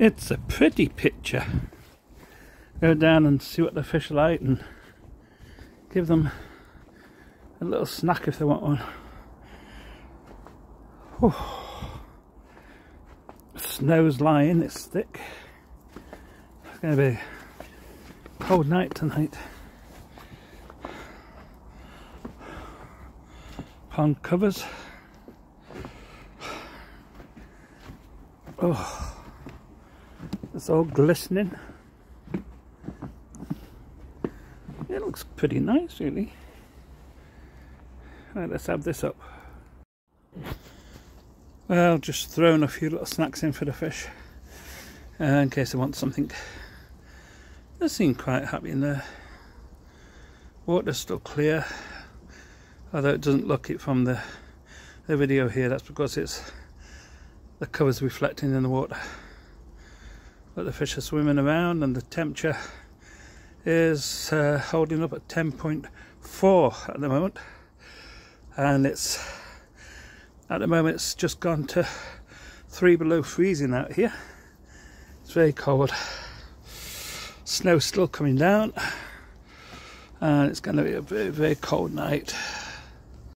It's a pretty picture. Go down and see what the fish are like and give them a little snack if they want one. Oh. Snow's lying, it's thick. It's going to be a cold night tonight. Pond covers. Oh, it's all glistening. It looks pretty nice, really. Right, let's have this up. Well, just throwing a few little snacks in for the fish uh, in case they want something. They seem quite happy in there. Water's still clear, although it doesn't look it from the, the video here. That's because it's the covers reflecting in the water. But the fish are swimming around and the temperature is uh, holding up at 10.4 at the moment. And it's at the moment it's just gone to three below freezing out here. It's very cold. Snow still coming down. And it's going to be a very very cold night